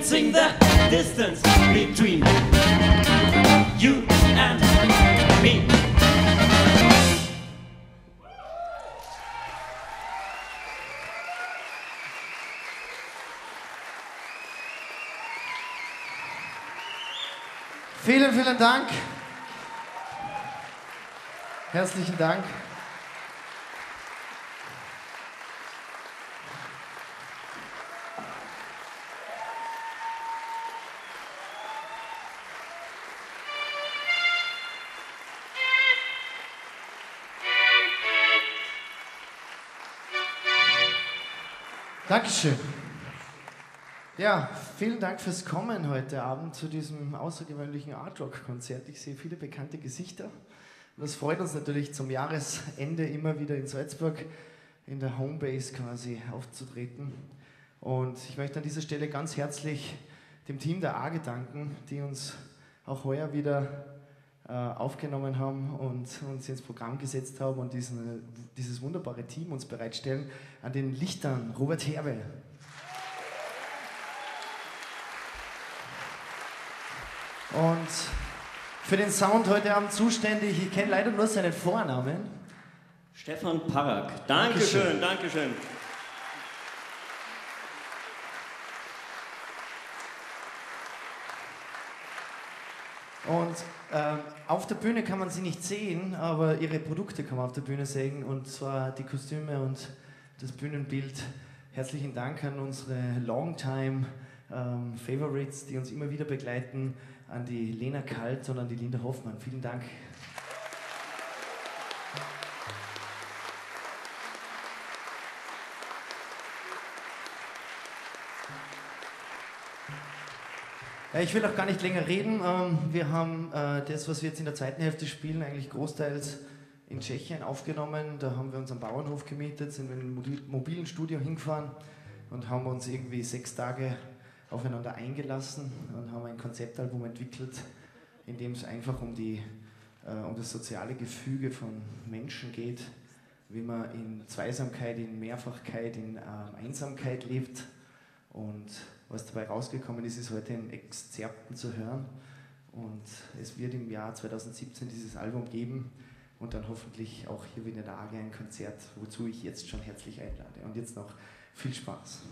Experiencing the distance between you and me. Vielen, vielen Dank. Herzlichen Dank. Dankeschön. Ja, vielen Dank fürs Kommen heute Abend zu diesem außergewöhnlichen Art Rock Konzert. Ich sehe viele bekannte Gesichter. Das freut uns natürlich zum Jahresende immer wieder in Salzburg in der Homebase quasi aufzutreten. Und ich möchte an dieser Stelle ganz herzlich dem Team der AGE danken, die uns auch heuer wieder aufgenommen haben und uns ins Programm gesetzt haben und diesen, dieses wunderbare Team uns bereitstellen. An den Lichtern Robert Herbe, Und für den Sound heute Abend zuständig, ich kenne leider nur seinen Vornamen. Stefan Parak. Dankeschön, Dankeschön. Und ähm, auf der Bühne kann man sie nicht sehen, aber ihre Produkte kann man auf der Bühne sehen. Und zwar die Kostüme und das Bühnenbild. Herzlichen Dank an unsere Longtime ähm, Favorites, die uns immer wieder begleiten, an die Lena Kalt und an die Linda Hoffmann. Vielen Dank. Ich will auch gar nicht länger reden. Ähm, Wir haben äh, das, was wir jetzt in der zweiten Hälfte spielen, eigentlich großteils in Tschechien aufgenommen. Da haben wir uns einen Bauernhof gemietet, sind in ein mobil- mobilen Studio hingefahren und haben uns irgendwie sechs Tage aufeinander eingelassen und haben ein Konzeptalbum entwickelt, in dem es einfach um, die, äh, um das soziale Gefüge von Menschen geht, wie man in Zweisamkeit, in Mehrfachkeit, in äh, Einsamkeit lebt. Und was dabei rausgekommen ist, ist heute in Exzerpten zu hören. Und es wird im Jahr 2017 dieses Album geben, und dann hoffentlich auch hier wieder in der AG ein Konzert, wozu ich jetzt schon herzlich einlade. Und jetzt noch viel Spaß.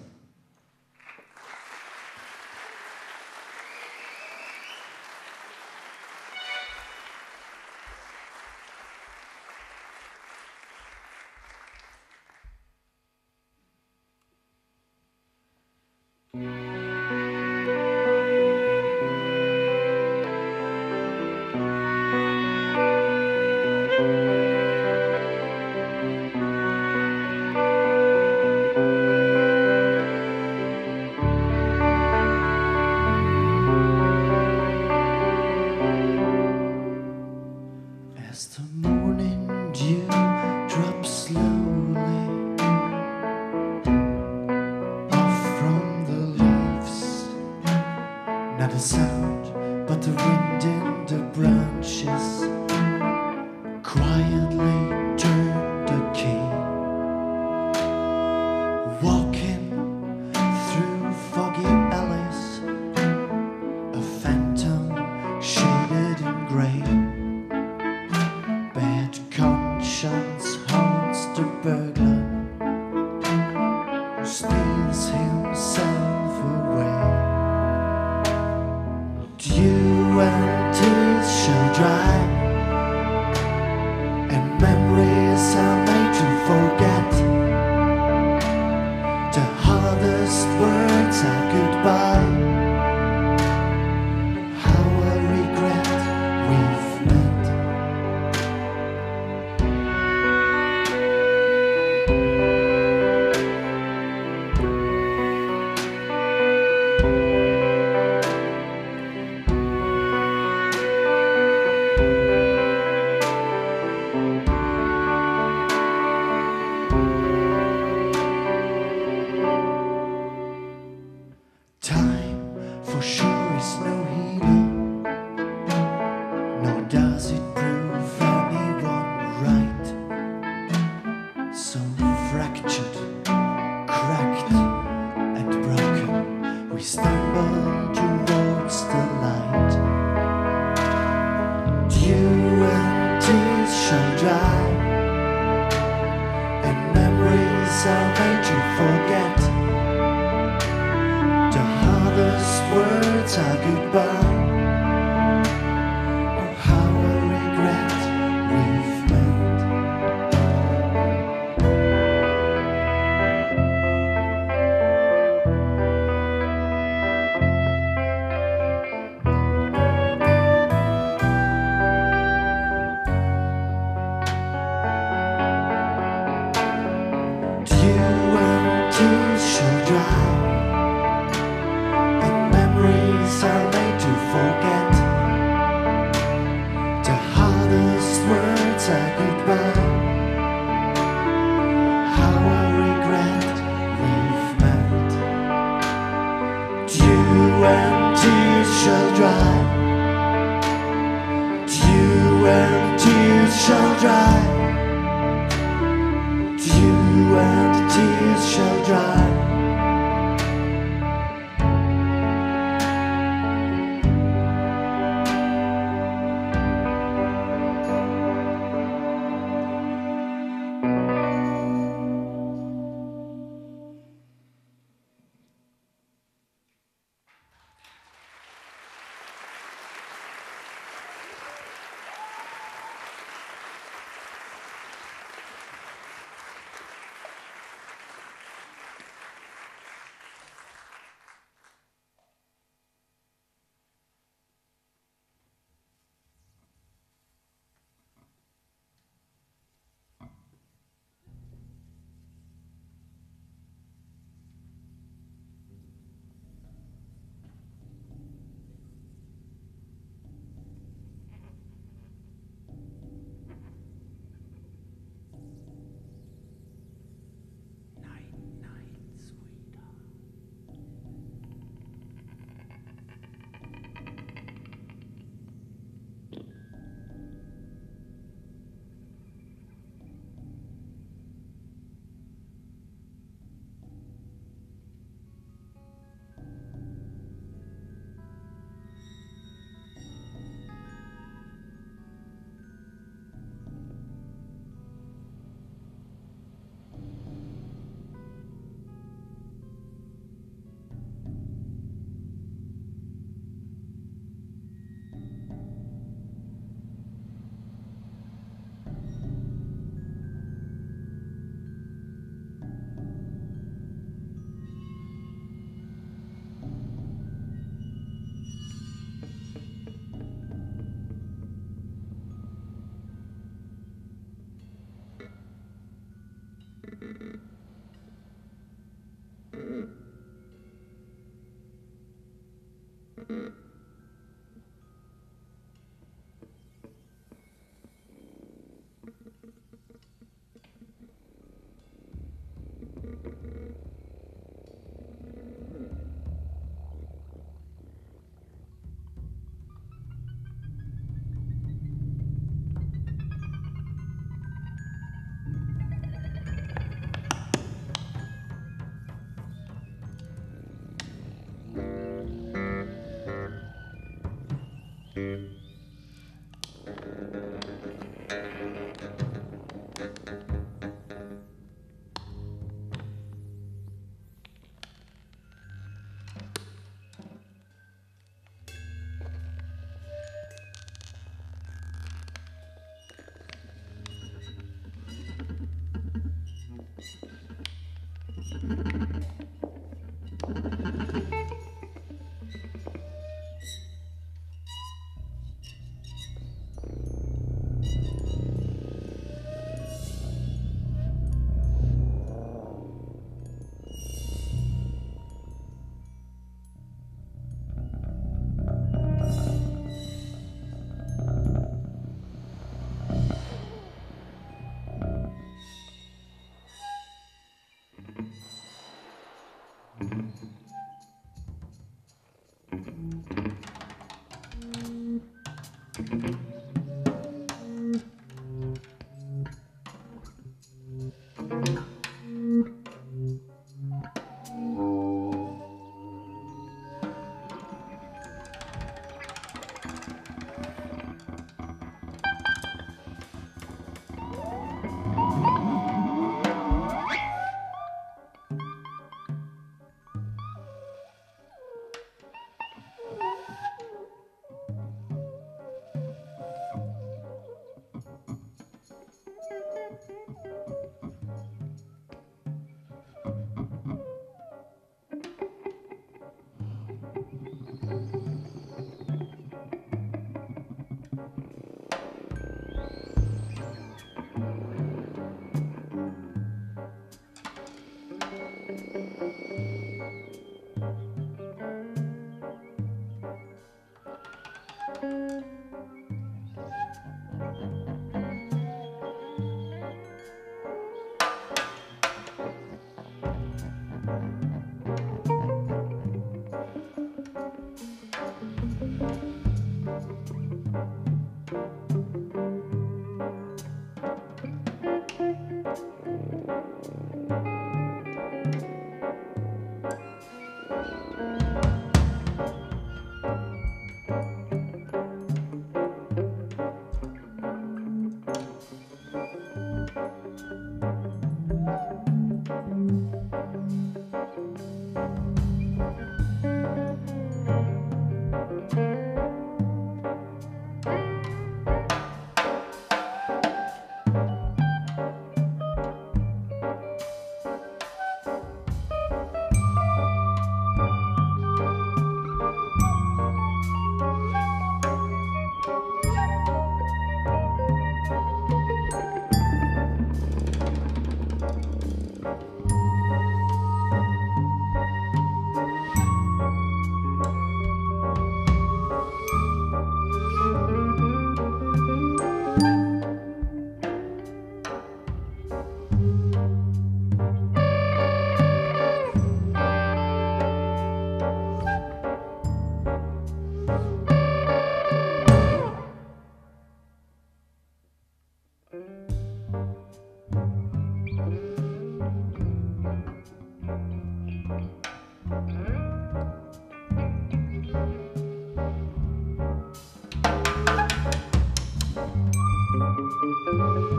Música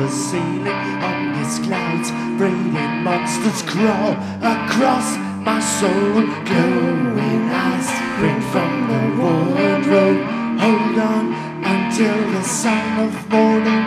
the ceiling on these clouds Breeding monsters crawl across my soul. Glowing eyes spring from the wardrobe. Hold on until the sun of morning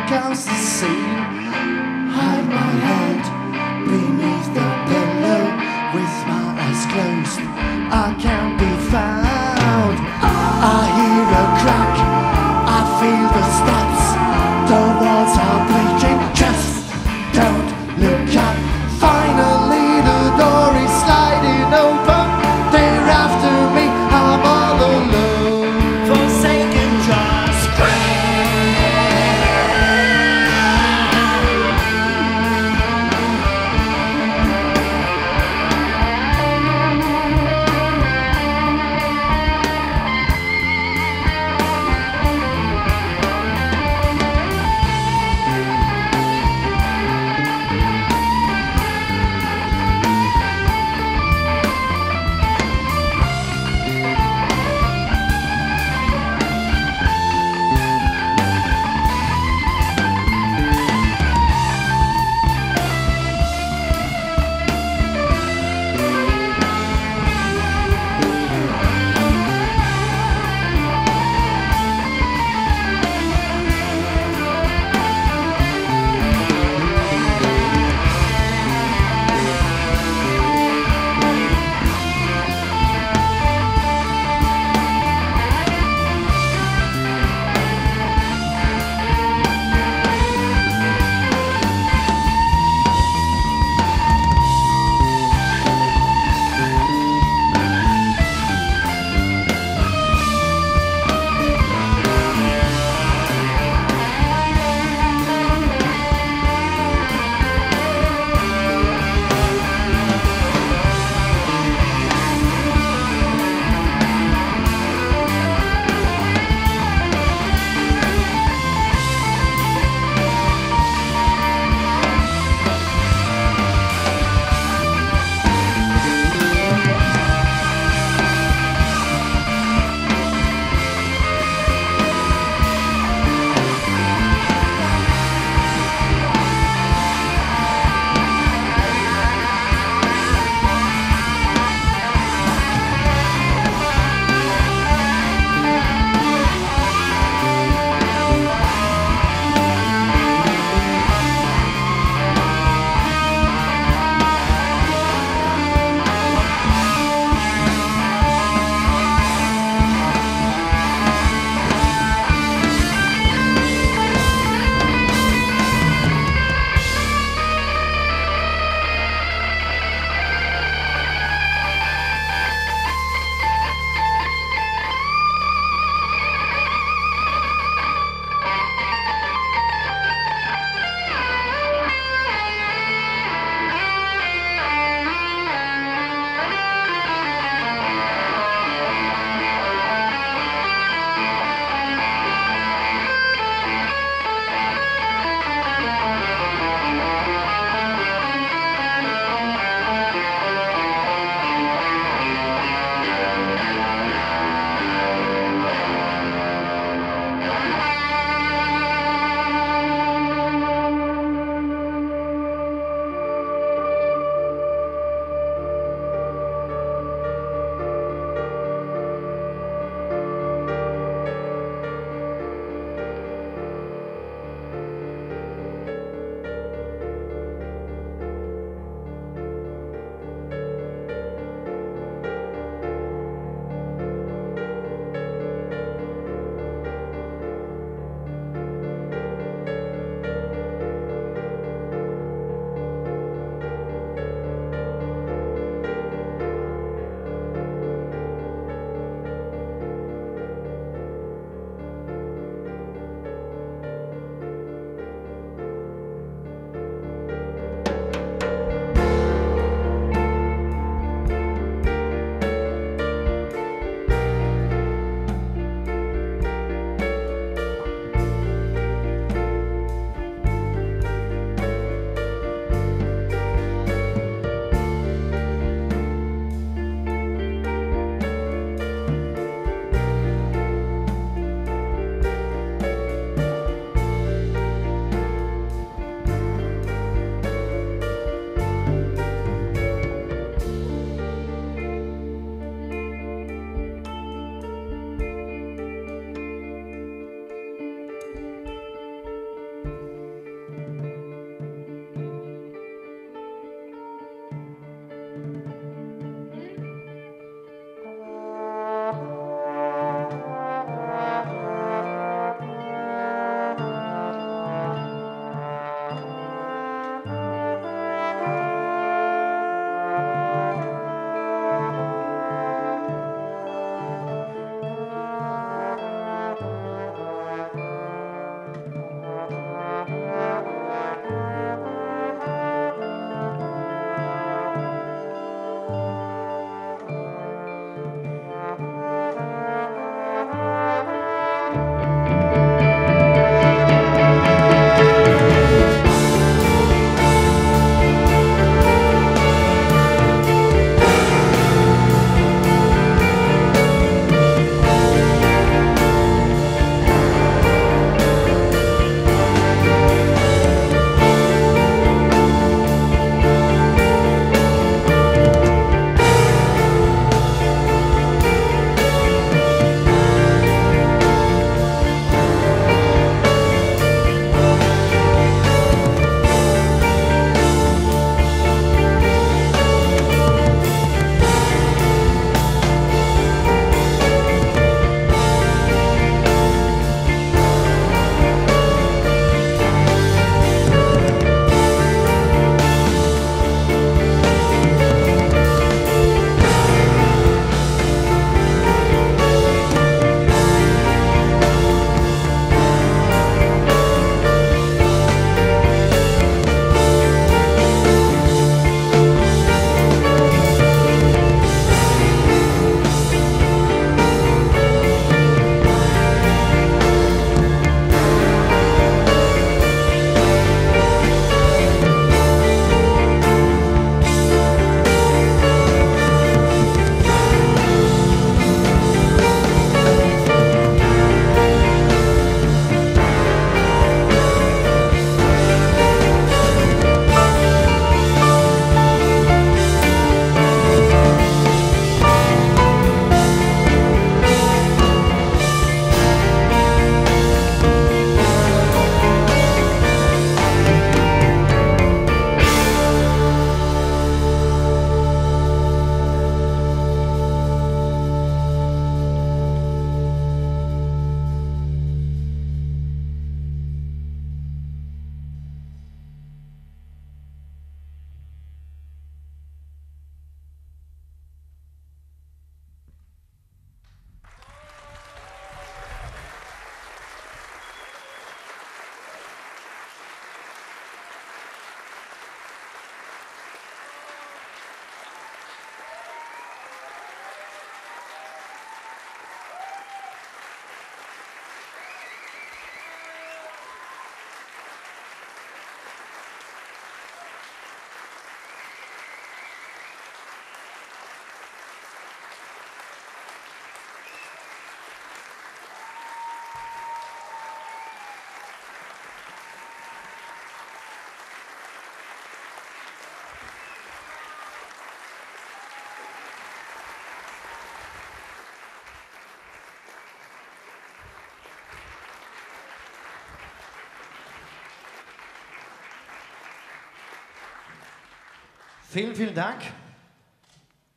Vielen, vielen Dank.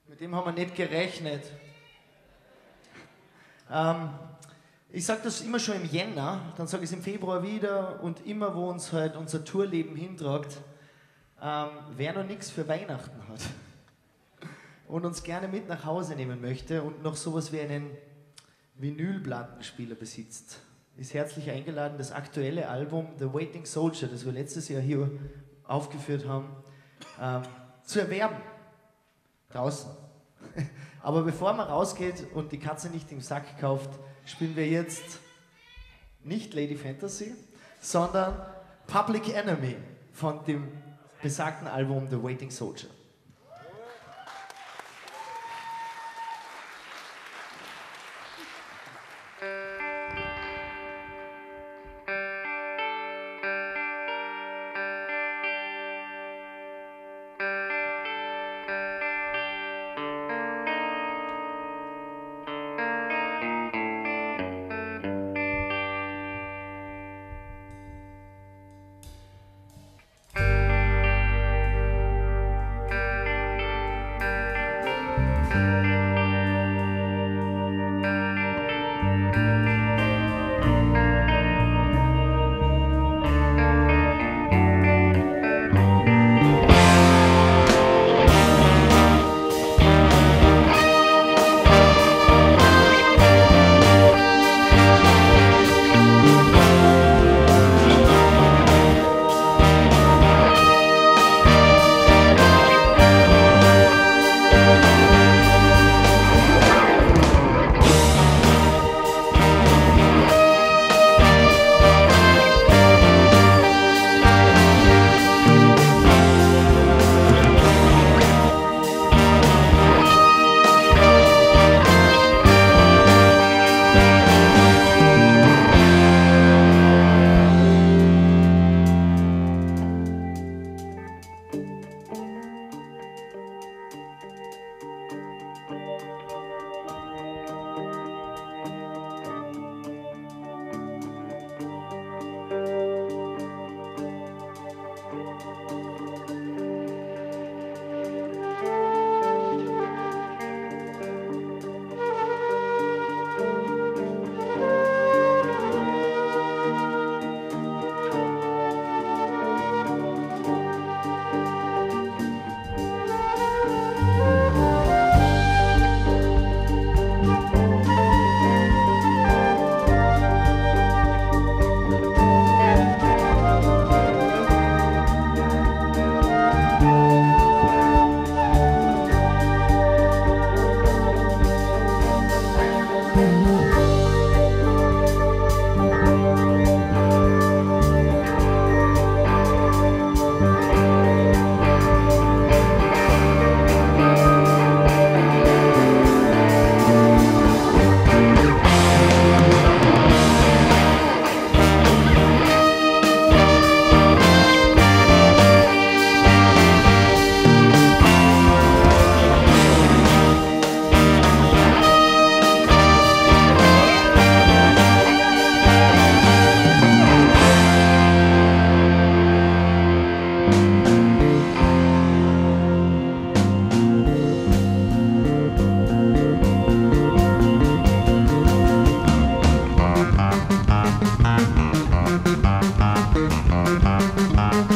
Mit dem haben wir nicht gerechnet. Ähm, ich sage das immer schon im Jänner, dann sage ich es im Februar wieder und immer, wo uns halt unser Tourleben hintragt, ähm, wer noch nichts für Weihnachten hat und uns gerne mit nach Hause nehmen möchte und noch sowas wie einen Vinylplattenspieler besitzt, ist herzlich eingeladen, das aktuelle Album The Waiting Soldier, das wir letztes Jahr hier aufgeführt haben, ähm, zu erwerben. Draußen. Aber bevor man rausgeht und die Katze nicht im Sack kauft, spielen wir jetzt nicht Lady Fantasy, sondern Public Enemy von dem besagten Album The Waiting Soldier.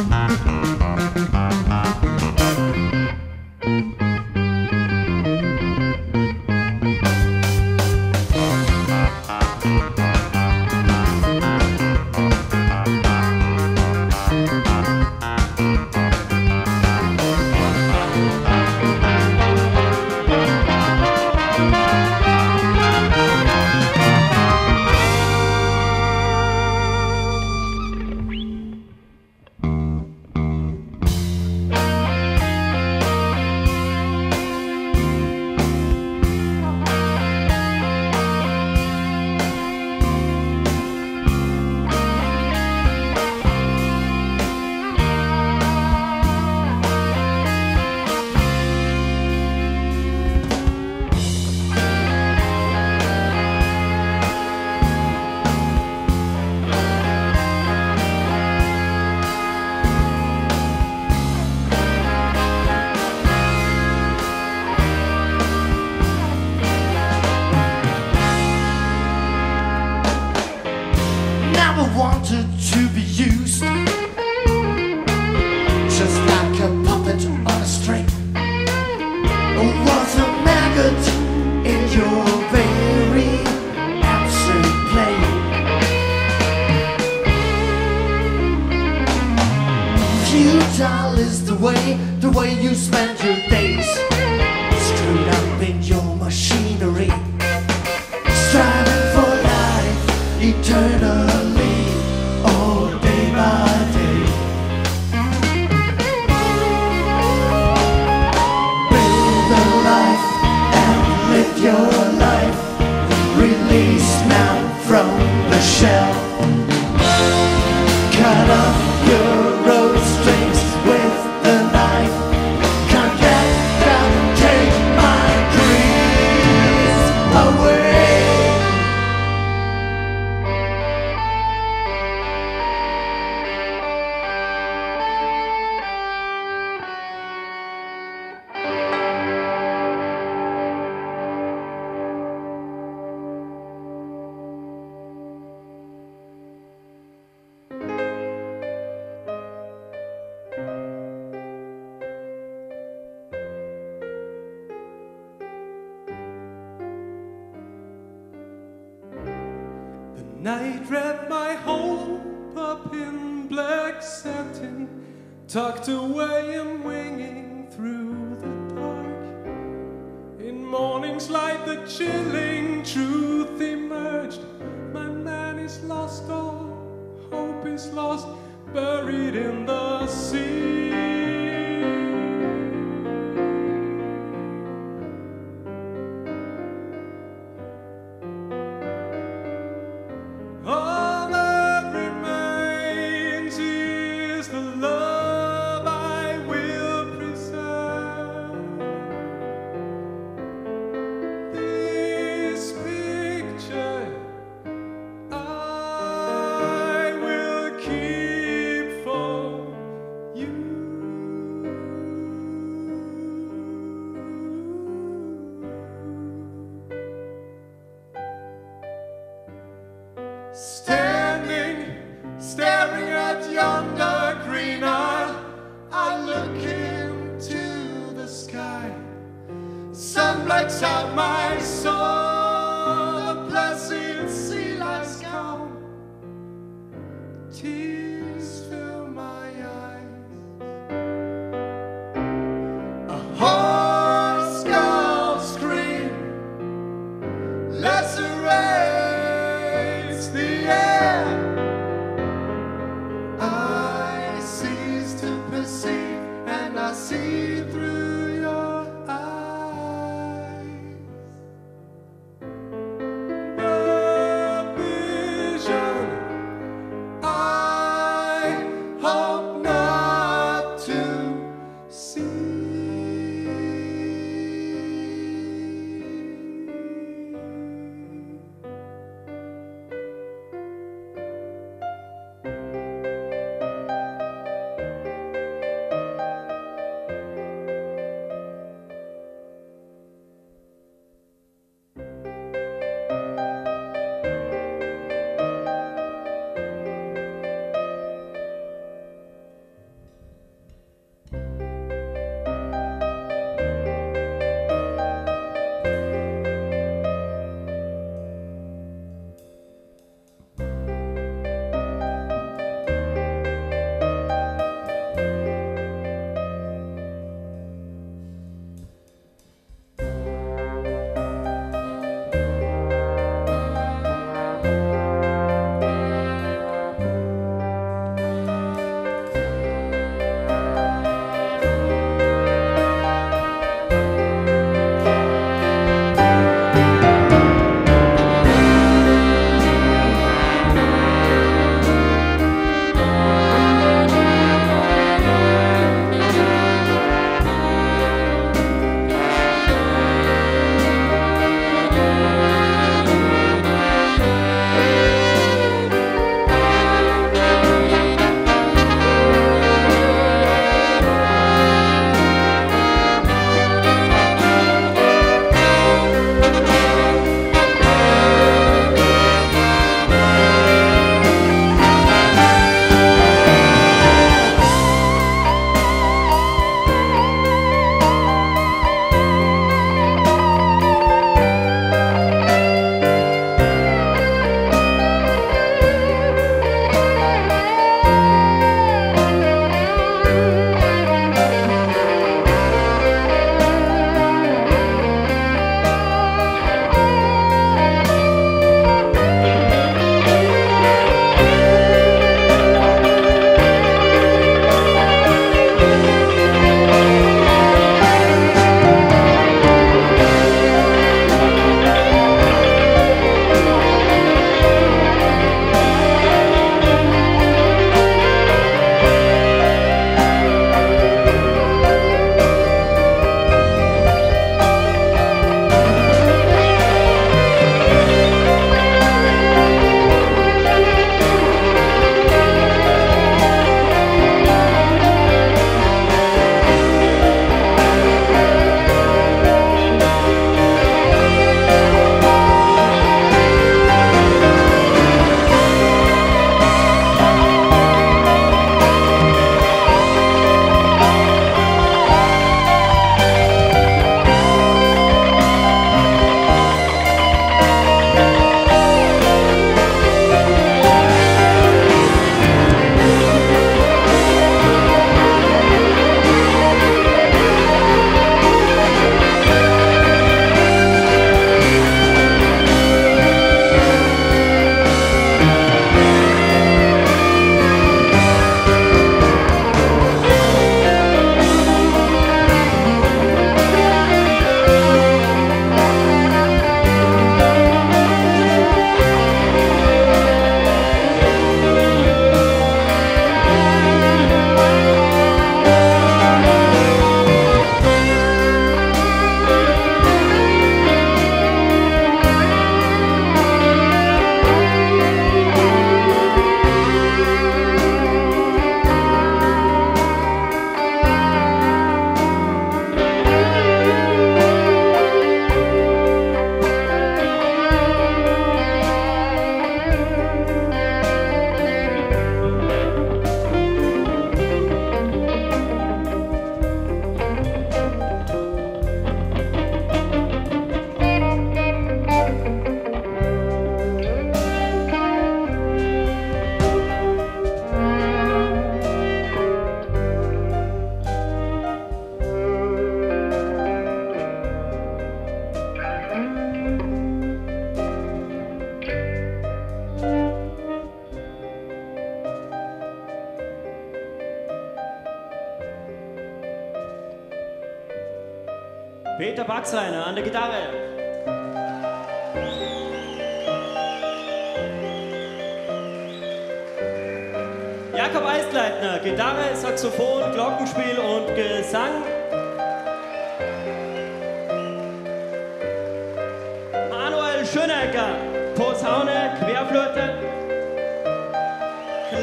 Música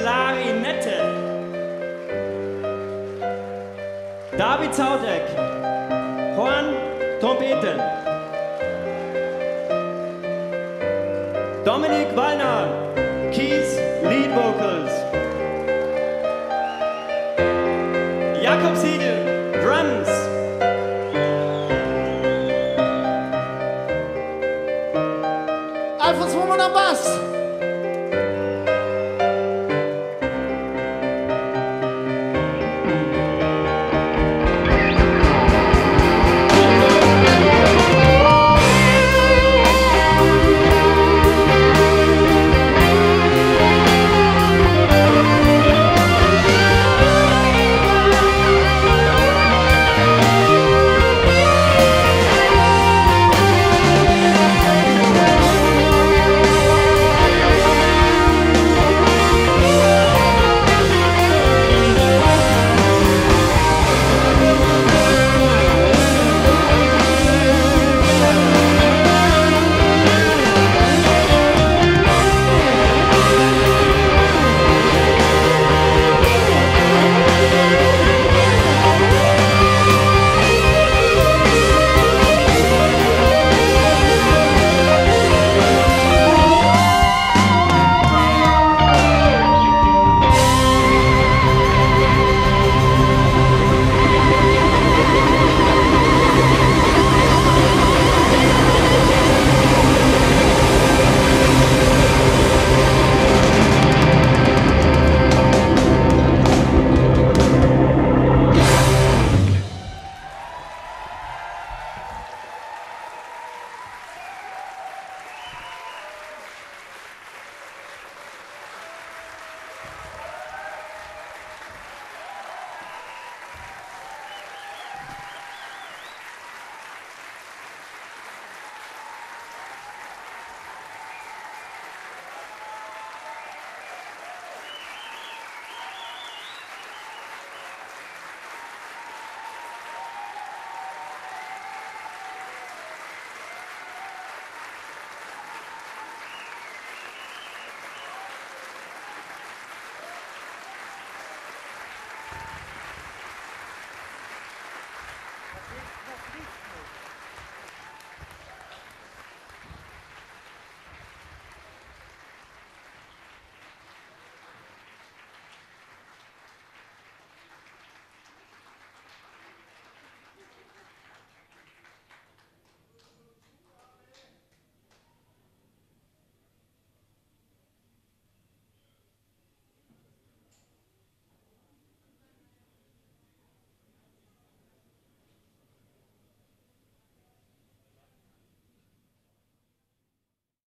Klarinette. David Zautek, Horn, Trompeten. Dominik Wallner, Kies,